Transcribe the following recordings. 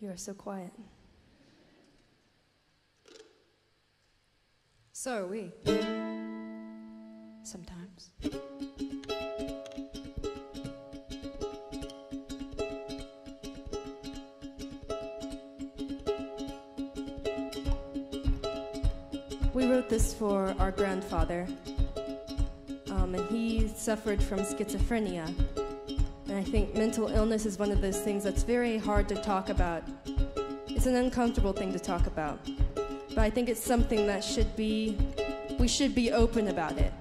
You are so quiet. So are we. Sometimes. We wrote this for our grandfather, um, and he suffered from schizophrenia. And I think mental illness is one of those things that's very hard to talk about. It's an uncomfortable thing to talk about. But I think it's something that should be, we should be open about it.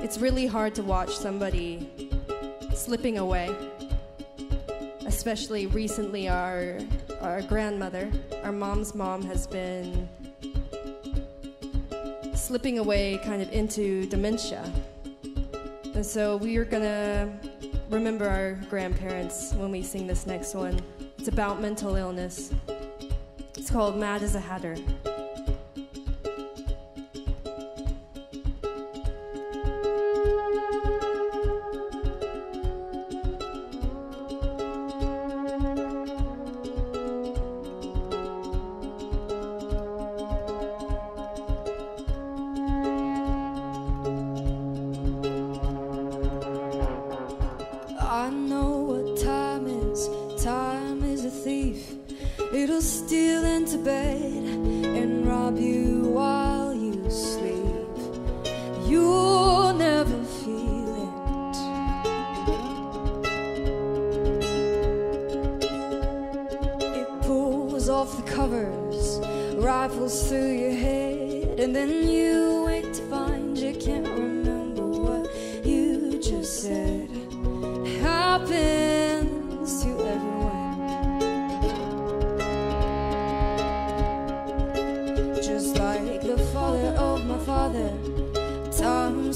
It's really hard to watch somebody slipping away, especially recently our, our grandmother, our mom's mom, has been slipping away kind of into dementia. And so we are gonna remember our grandparents when we sing this next one. It's about mental illness. It's called Mad as a Hatter. It'll steal into bed and rob you while you sleep. You'll never feel it. It pulls off the covers, rifles through your head, and then you wake to find you can't remember what you just said happens to everyone.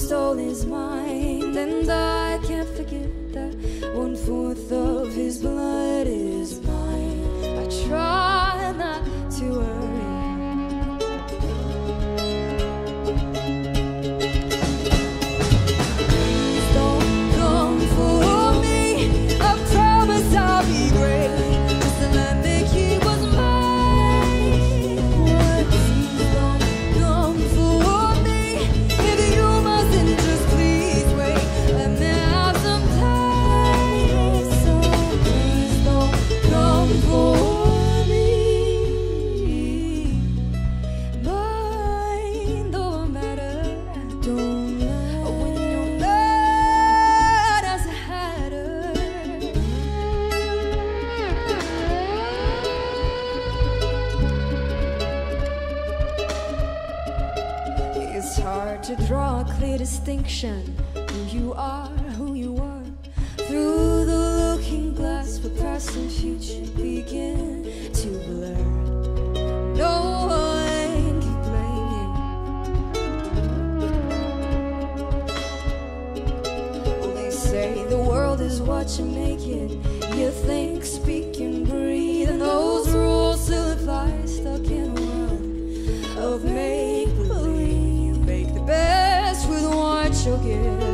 Stole his mind, and I can't forget to draw a clear distinction. Who you are, who you were. Through the looking glass, where past and future begin to blur. No one can blame you. They say the world is what you make it. You think, speak, and breathe, and those rules still apply. Stuck in a world of make believe.